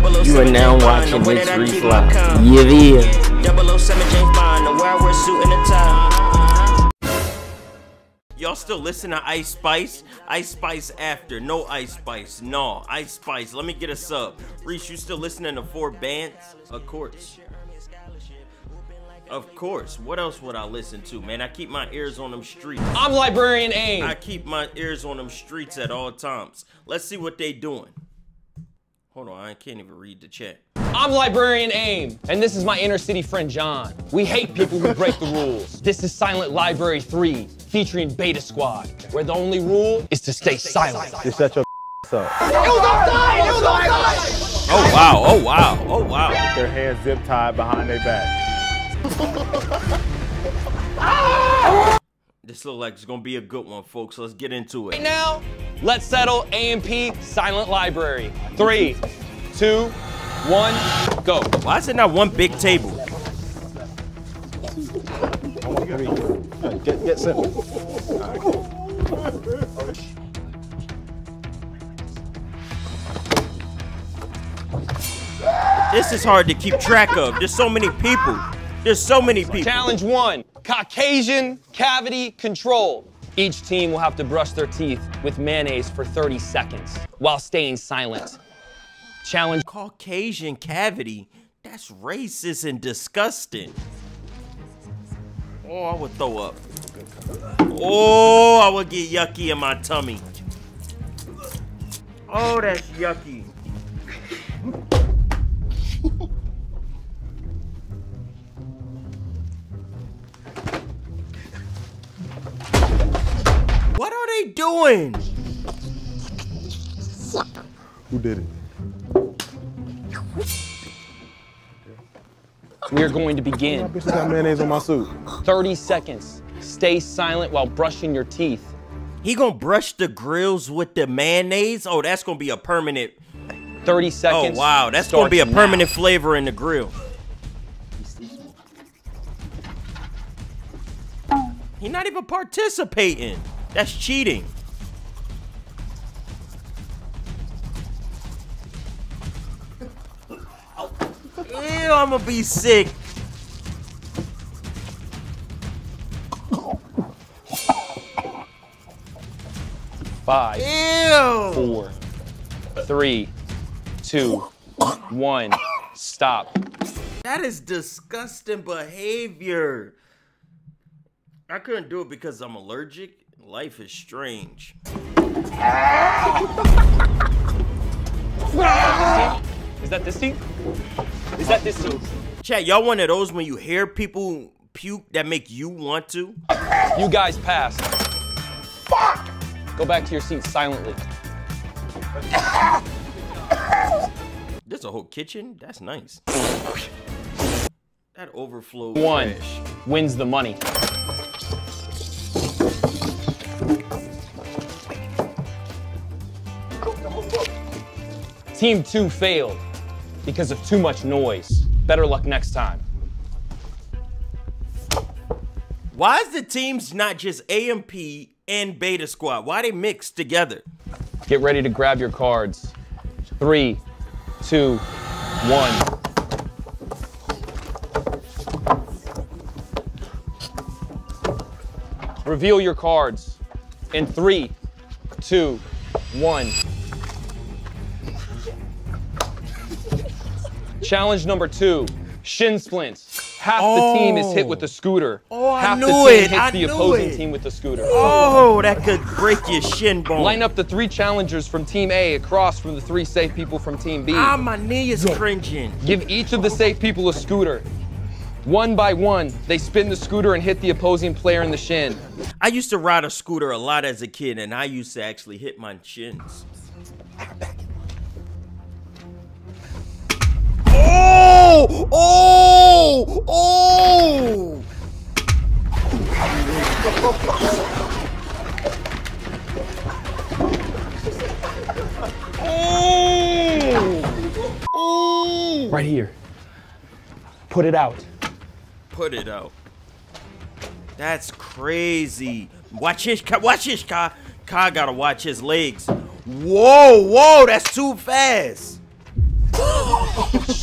You are now watching It's Refly. Yeah, yeah. 007 James Bond, the where I wear suit and a tie. Y'all still listen to Ice Spice? Ice Spice after. No Ice Spice. No. Ice Spice. Let me get a sub. Rease, you still listening to four bands? Of course. Of course. What else would I listen to, man? I keep my ears on them streets. I'm Librarian Aim. I keep my ears on them streets at all times. Let's see what they doing. Hold on, I can't even read the chat. I'm Librarian Aim, and this is my inner city friend John. We hate people who break the rules. This is Silent Library 3, featuring Beta Squad, where the only rule is to stay silent. You shut your up. Oh wow, oh wow, oh wow. With their hands zip tied behind their back. This look like it's gonna be a good one, folks. Let's get into it. Right it. now, let's settle AMP Silent Library. Three, two, one, go. Why is it not one big table? Get, get simple. This is hard to keep track of. There's so many people. There's so many people. Challenge one, Caucasian cavity control. Each team will have to brush their teeth with mayonnaise for 30 seconds while staying silent. Challenge Caucasian cavity. That's racist and disgusting. Oh, I would throw up. Oh, I would get yucky in my tummy. Oh, that's yucky. Are they doing? Who did it? we're going to My begin. bitch got mayonnaise on my suit. 30 seconds. Stay silent while brushing your teeth. He gonna brush the grills with the mayonnaise? Oh, that's gonna be a permanent 30 seconds. Oh wow, that's gonna be a permanent now. flavor in the grill. He not even participating. That's cheating. Ew, I'm gonna be sick. Five, Ew. four, three, two, one. Stop. That is disgusting behavior. I couldn't do it because I'm allergic. Life is strange. Is that this team? Is that this team? Chat, y'all one of those when you hear people puke that make you want to? You guys pass. Fuck! Go back to your seats silently. There's a whole kitchen? That's nice. That overflow. One trash. wins the money. Team two failed because of too much noise. Better luck next time. Why is the teams not just AMP and Beta Squad? Why they mixed together? Get ready to grab your cards. Three, two, one. Reveal your cards in three, two, one. Challenge number two, shin splints. Half the team is hit with the scooter. Oh, I Half knew the team it. hits I the opposing it. team with the scooter. Oh, that could break your shin bone. Line up the three challengers from Team A across from the three safe people from Team B. Ah, my knee is cringing. Give each of the safe people a scooter. One by one, they spin the scooter and hit the opposing player in the shin. I used to ride a scooter a lot as a kid, and I used to actually hit my shins. Oh! Oh! Oh! Oh! Right here. Put it out. Put it out. That's crazy. Watch his, Ka- watch his, Ka. Ka gotta watch his legs. Whoa, whoa, that's too fast.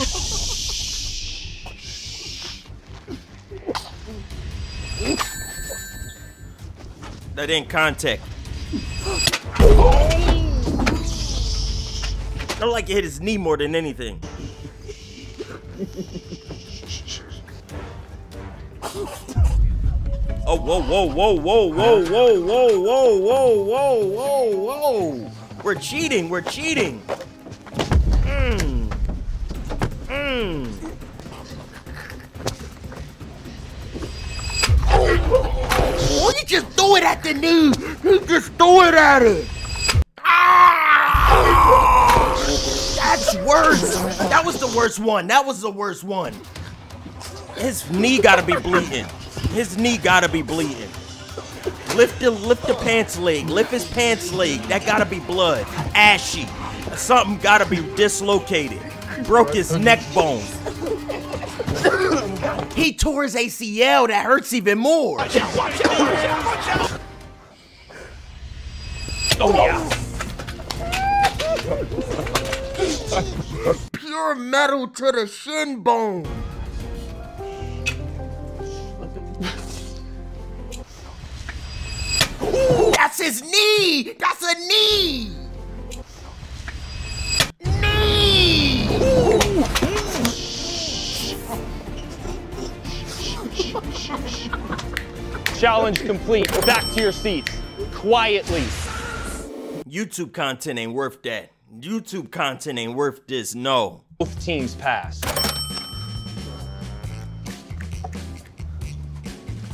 That ain't contact. I don't like it hit his knee more than anything. Oh, whoa, whoa, whoa, whoa, whoa, whoa, whoa, whoa, whoa, whoa, whoa, whoa. We're cheating, we're cheating. Mmm. Mmm. Just threw it at the knee. You just threw it at it. Ah! That's worse. That was the worst one. That was the worst one. His knee gotta be bleeding. His knee gotta be bleeding. Lift the lift the pants leg. Lift his pants leg. That gotta be blood. Ashy. Something gotta be dislocated. Broke his neck bone. He tore his ACL. That hurts even more. watch out watch out watch out Oh yeah. Pure metal to the shin bone. Ooh, that's his knee. That's a knee. Knee. Challenge complete. Back to your seats. Quietly. YouTube content ain't worth that. YouTube content ain't worth this. No. Both teams pass.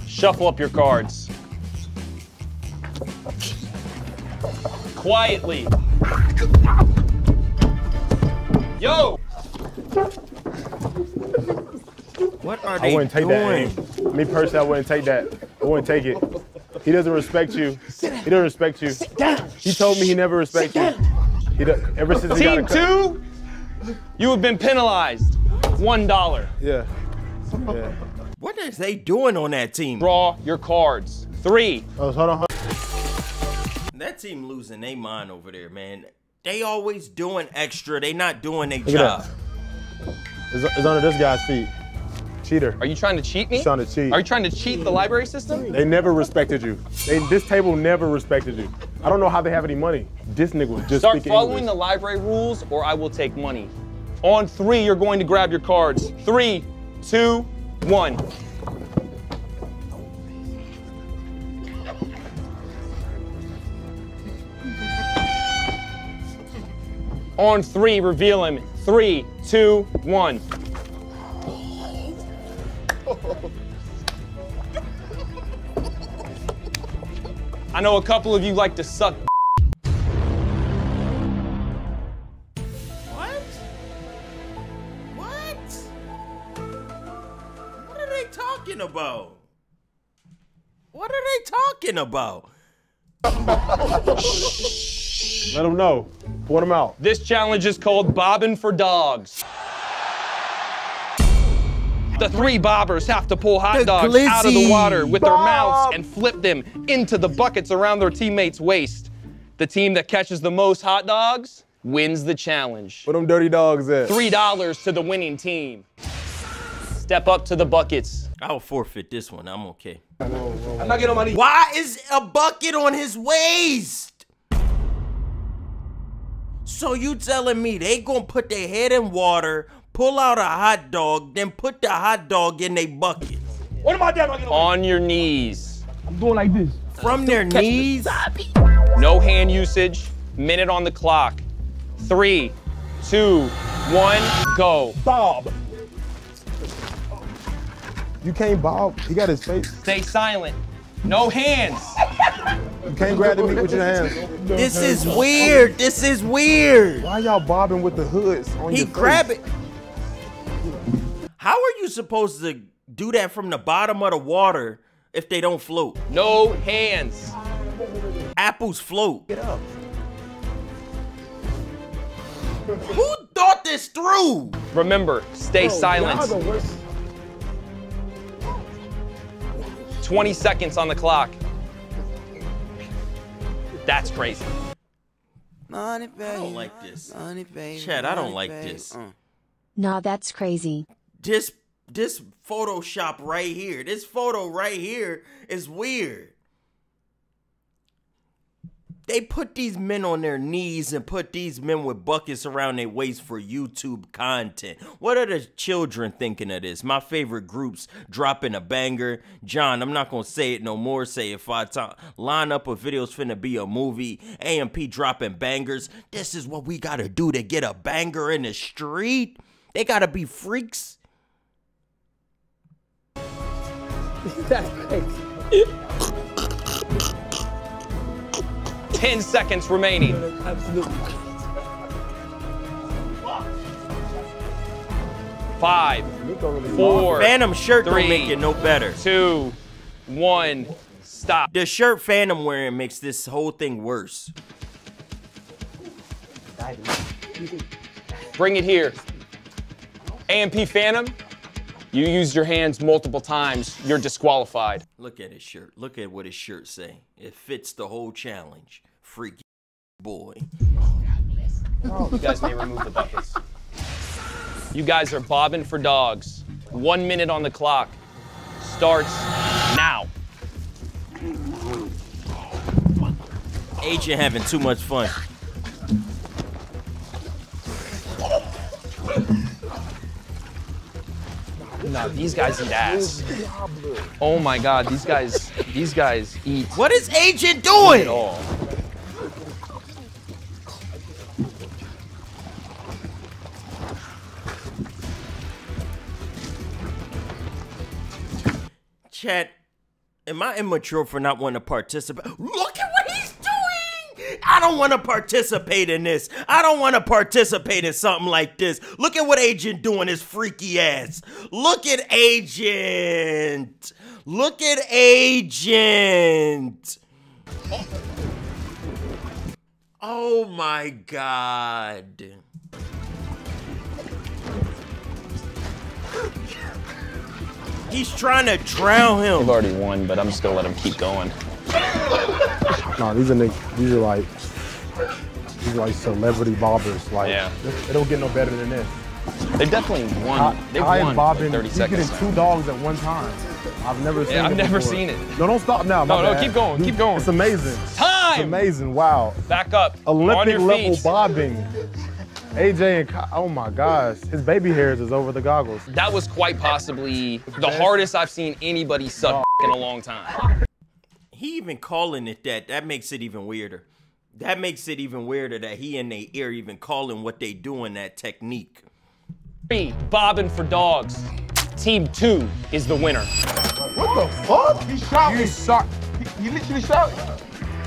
Shuffle up your cards. Quietly. Yo! What are they I wouldn't take doing? that. Aim. Me personally, I wouldn't take that. I wouldn't take it. He doesn't respect you. He doesn't respect you. Sit down. He told me he never respects you. He does, ever since he got a Team cut. two, you have been penalized. One dollar. Yeah. Yeah. What is they doing on that team? Draw your cards. Three. Oh, hold on. Hold on. That team losing their mind over there, man. They always doing extra. They not doing their job. It's, it's under this guy's feet. Cheater. Are you trying to cheat me? Trying to cheat. Are you trying to cheat the library system? They never respected you. They, this table never respected you. I don't know how they have any money. This nigga was just Start following the library rules or I will take money. On three, you're going to grab your cards. Three, two, one. On three, reveal him. Three, two, one. I know a couple of you like to suck What? What? What are they talking about? What are they talking about? Let them know. Point them out. This challenge is called Bobbing for Dogs. The three bobbers have to pull hot The dogs out of the water with their mouths and flip them into the buckets around their teammates' waist. The team that catches the most hot dogs wins the challenge. Where them dirty dogs at? Three dollars to the winning team. Step up to the buckets. I'll forfeit this one. I'm okay. I'm not getting on my knees. Why is a bucket on his waist? So you telling me they gonna put their head in water, pull out a hot dog, then put the hot dog in their bucket What am I doing? I'm not getting on. On your knees. I'm doing like this. from their knees? No hand usage. Minute on the clock. Three, two, one, go. Bob. You can't bob. He got his face. Stay silent. No hands. You can't grab the meat with your hands. This is weird. This is weird. Why y'all bobbing with the hoods on He your face? grab it. How are you supposed to do that from the bottom of the water if they don't float? No hands. Apples float. Get up. Who thought this through? Remember, stay silent. 20 seconds on the clock. That's crazy. Money, I don't like this. Chad, I don't like this. Nah, that's crazy. This this Photoshop right here, this photo right here is weird. They put these men on their knees and put these men with buckets around their waist for YouTube content. What are the children thinking of this? My favorite groups dropping a banger. John, I'm not gonna say it no more. Say it five times. Lineup of videos finna be a movie. AMP dropping bangers. This is what we gotta do to get a banger in the street. They gotta be freaks. That's crazy. 10 seconds remaining. Absolutely. Five, four, Fanum shirt three, don't make it no better. two, one, stop. The shirt Fanum wearing makes this whole thing worse. Bring it here. AMP Fanum, you used your hands multiple times. You're disqualified. Look at his shirt. Look at what his shirt say. It fits the whole challenge. Freaky boy. You guys may remove the buckets. You guys are bobbing for dogs. One minute on the clock. Starts now. Agent having too much fun. No, these guys eat ass. Oh my god, these guys, these guys eat What is Agent doing? all. Chat, am I immature for not wanting to participate? I don't want to participate in this. I don't want to participate in something like this. Look at what Agent doing his freaky ass. Look at Agent. Look at Agent. Oh my god. He's trying to drown They've already won, but I'm just gonna let him keep going. Nah, these are these are like these are like celebrity bobbers. Like Yeah. it don't get no better than this. They definitely won. They've I won am bobbing. in 30 He's seconds. getting two dogs at one time. I've never seen. I've it never before. seen it. No, don't stop now. No, no, bad. keep going, keep going. It's amazing. It's Time! amazing. Wow. Back up. Olympic level feet. bobbing. AJ and Ky- oh my gosh, his baby hairs is over the goggles. That was quite possibly the hardest I've seen anybody suck in a long time. He even calling it that. That makes it even weirder. That makes it even weirder that he and they ear even calling what they doing that technique. Three, bobbing for dogs. Team two is the winner. What the fuck? He shot me. shot. He, he literally shot.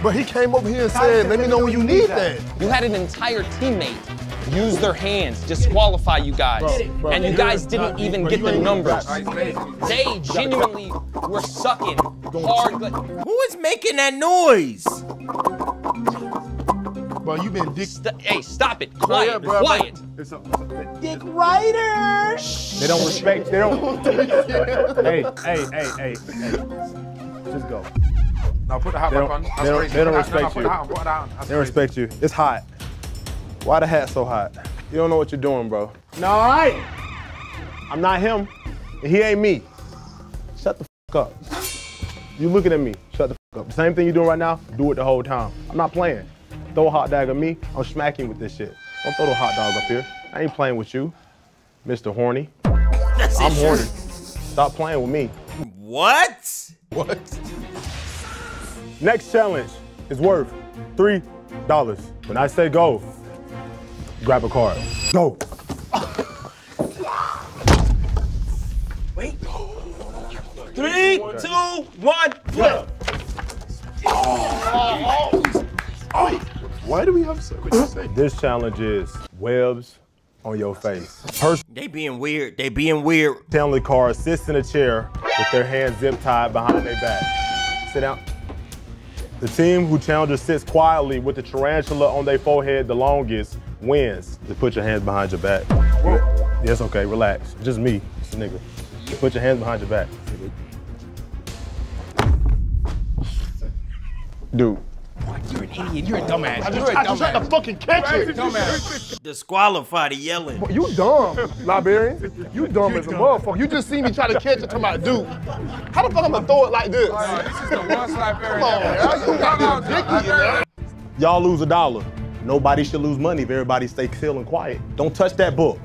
But he came over here and said, let me know when you need that. You had an entire teammate use their hands, disqualify you guys. bro, and you guys didn't even bro, get the numbers. even- They genuinely were sucking hard. but- Who is making that noise? Bro, you been dick. St- hey, stop it. Bro, Quiet, yeah, bro, quiet. bro. It's a, They don't respect. They don't. hey, hey, hey, hey, hey. Just go. Now put the hat They don't- on. That's they don't- crazy. they don't Put no, respect no, you. the hat on, put the hat on. That's They respect you. It's hot. Why the hat so hot? You don't know what you're doing, bro. No, all right. I'm not him. and He ain't me. Shut the fuck up. You looking at me. Shut the fuck up. The same thing you're doing right now, do it the whole time. I'm not playing. Throw a hot dog at me, I'm smacking with this shit. Don't throw the hot dog up here. I ain't playing with you, Mr. Horny. That's I'm horny. Stop playing with me. What? what? Next challenge is worth three dollars. When I say go, grab a card. Go. Wait. Three, two, one, flip. oh Why do we have so much to say? This challenge is webs on your face. Person They being weird. They being weird. Stanley card sits in a chair with their hands zip tied behind their back. Sit down. The team who challenges sits quietly with the tarantula on their forehead the longest wins. Just put your hands behind your back. Yes, okay, relax. Just me, it's a nigga. Put your hands behind your back. Dude, You're an idiot. You're a dumbass. I You're a just, I just tried to dumbass. fucking catch it. Dumbass. Disqualified the yelling. You dumb, Liberian. You dumb as a motherfucker. You just see me try to catch it to my dude. How the fuck I'm gonna throw it like this? This is the one slap Come on, man. You got this dicky, man. Y'all lose a dollar. Nobody should lose money if everybody stay still and quiet. Don't touch that book.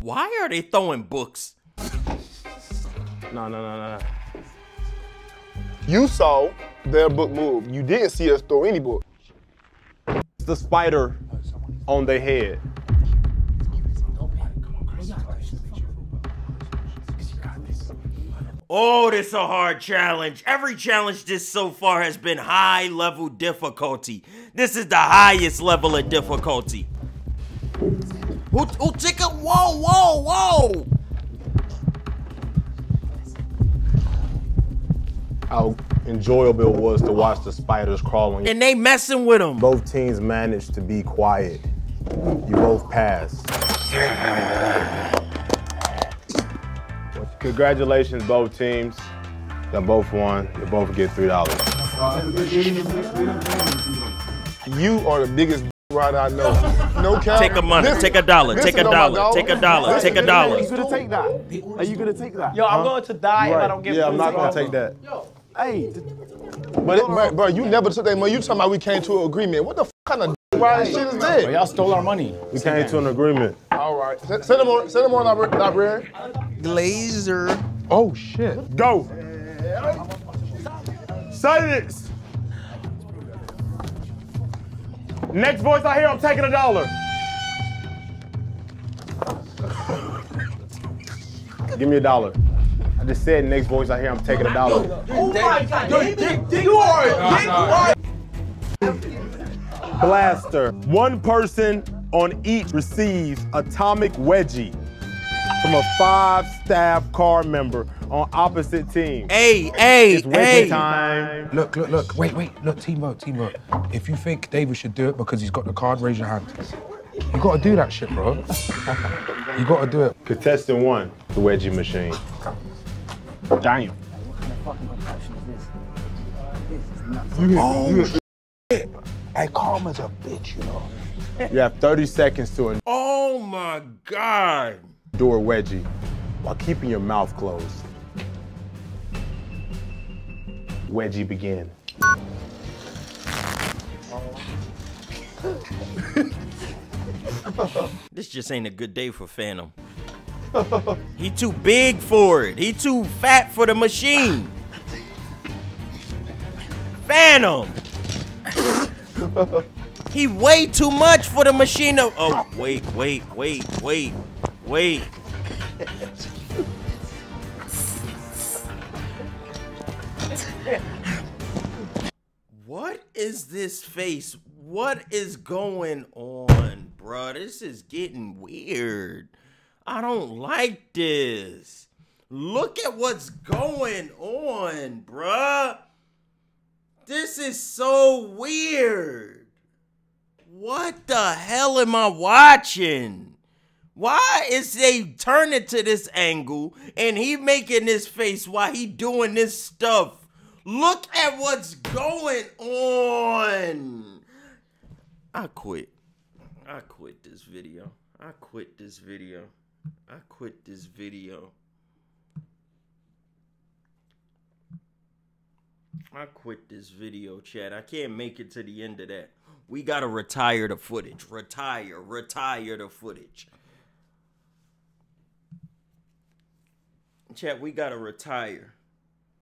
Why are they throwing books? No, no, no, no. You saw their book move. You didn't see us throw any book. It's the spider on their head. Oh, this is a hard challenge. Every challenge this so far has been high level difficulty. This is the highest level of difficulty. Who, who took it? Whoa, whoa, whoa! How enjoyable it was to watch the spiders crawling. And they messing with them. Both teams managed to be quiet. You both passed. Congratulations, both teams. You both won. You both get three dollars. You are the biggest rider I know. No cap. Take a money, Listen- take a dollar, take a dollar, take a dollar, Listen, take a listen, dollar. listen. gonna take that? Are you gonna take that? Yo, I'm going to die if I don't get Yeah, I'm not gonna take that. Hey, th- But, it, but, bro, you never took that money. You talking about we came to an agreement. What the f- kind of rider shit is Bro, that? y'all stole our money. We came to an agreement. All right. Send send them on, send them on, libra- librarian. Glazer. Oh, shit. Go. Silence. Next voice I hear, I'm taking a dollar. Give me a dollar. I just said next voice I hear, I'm taking a dollar. Oh my god, David, you are Blaster. One person on each receives atomic wedgie from a five staff car member on opposite team. Hey, hey, It's wedgie hey. time. Look, look, look. Wait, wait. Look, team vote, team vote. If you think David should do it because he's got the card, raise your hand. You gotta do that shit, bro. You gotta do it. Contestant one, the wedgie machine. Damn. Hey, Karma's a bitch, you know. You have 30 seconds to an Oh my God. endure wedgie while keeping your mouth closed. Wedgie begin. This just ain't a good day for Fanum. he too big for it. He too fat for the machine. Fanum. He way too much for the machine. To, oh, wait, wait, wait, wait, wait. What is this face? What is going on, bruh? This is getting weird. I don't like this. Look at what's going on, bruh. This is so weird. What the hell am I watching? Why is they turning to this angle and he making this face while he doing this stuff? Look at what's going on. I quit. I quit this video. I quit this video. I quit this video. I quit this video, chat. I can't make it to the end of that. We gotta retire the footage. Retire, retire the footage. Chat, we gotta retire.